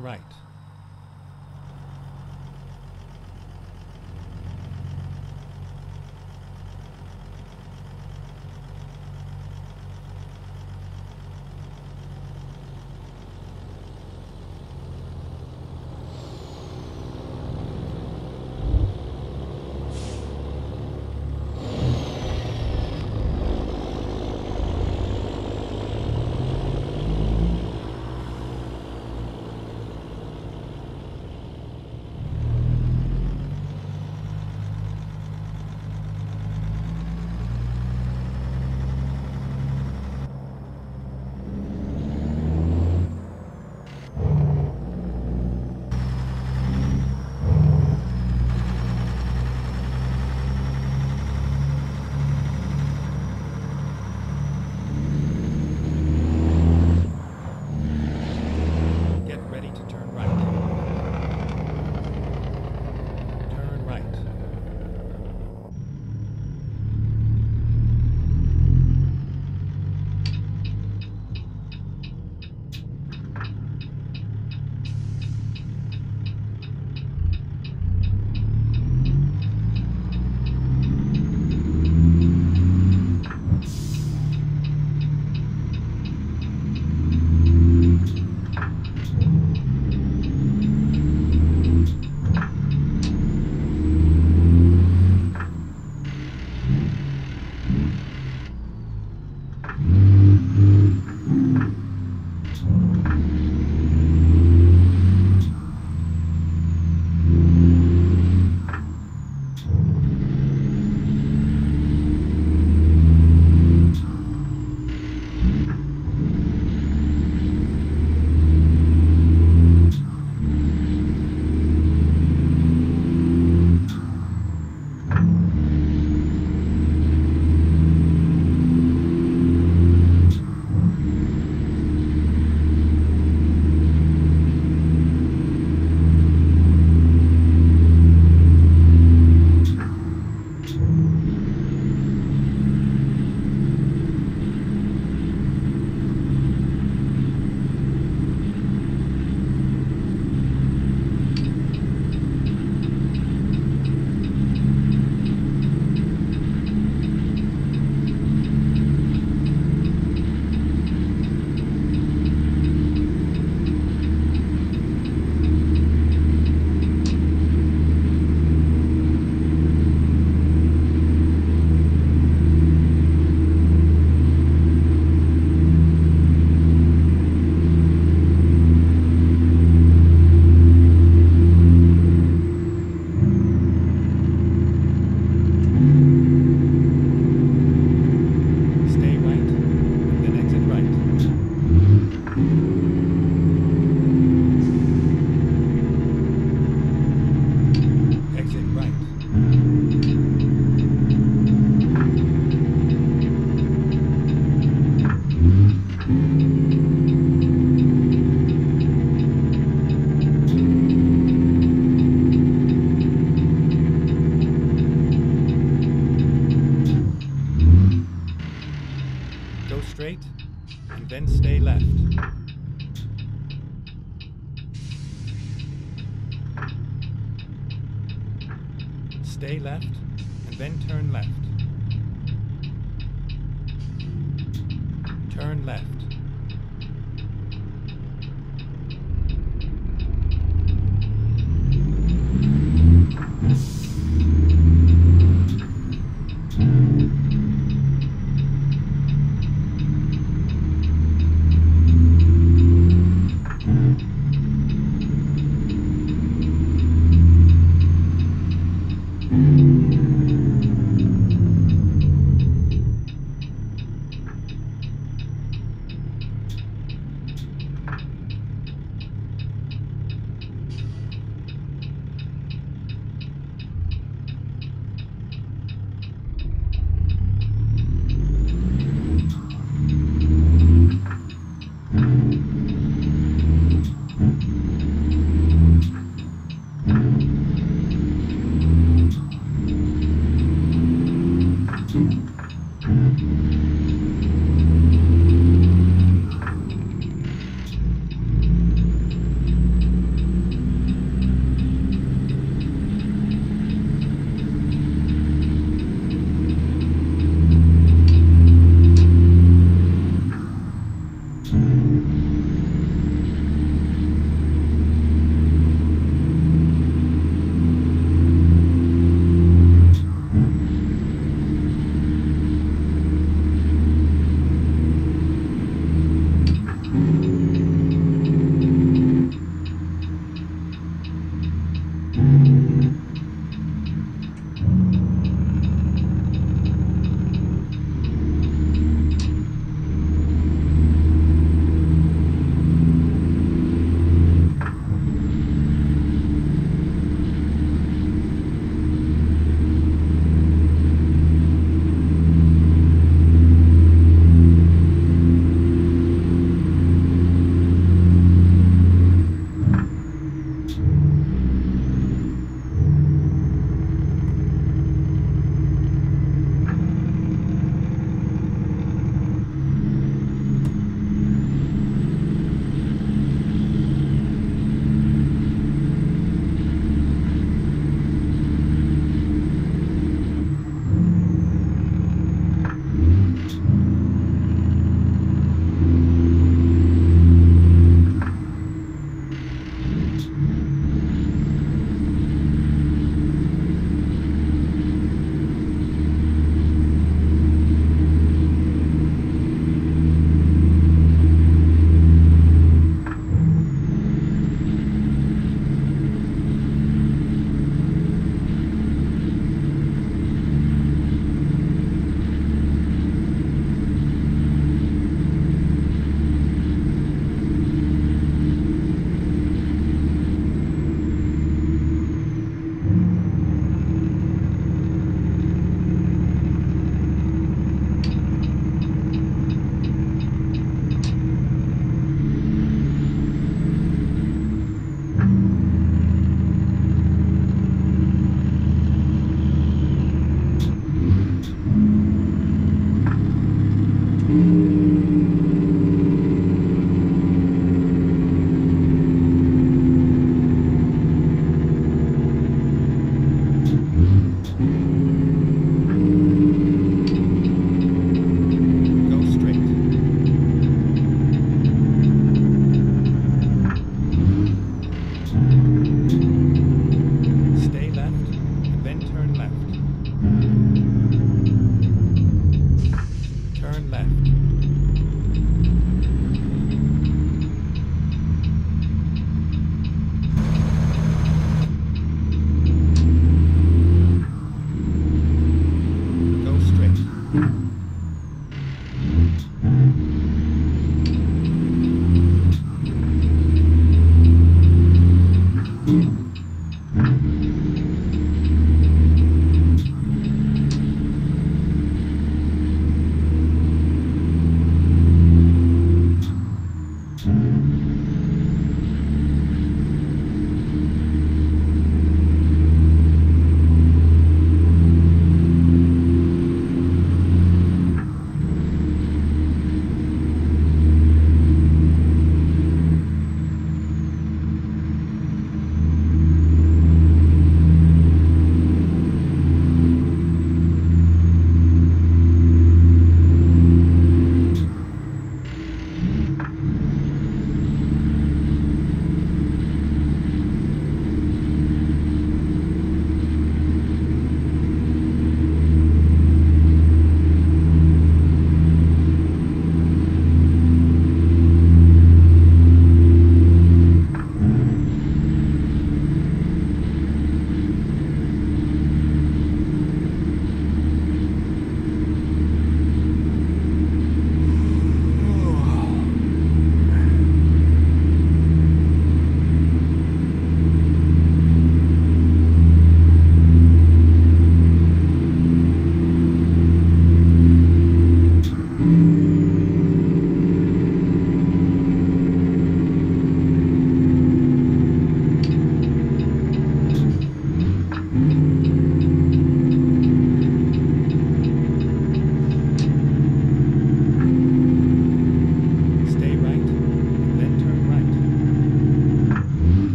Right.